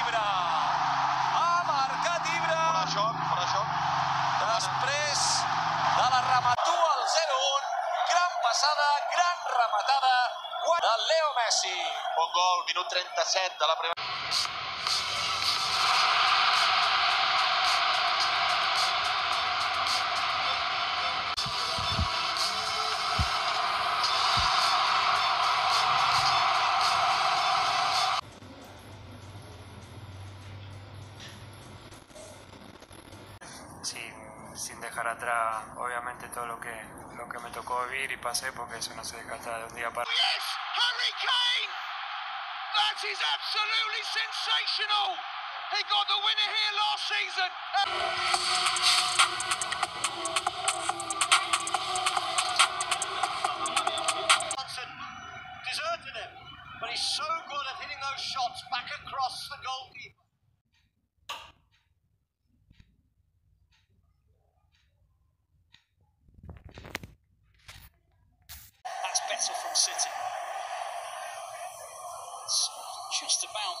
Ibra. Ha marcat Ibra. Fora joc, fora joc. Després de la rematua al 0-1. Gran passada, gran rematada de Leo Messi. Bon gol, minut 37 de la primera. Sin, sin dejar atrás, obviamente, todo lo que, lo que me tocó vivir y pasé, porque eso no se deja de un día para Yes, Harry Kane! That is absolutely sensational! He got the winner here last season. Deserted him, but he's so good at hitting those shots back across the goalkeeper. City. It's just about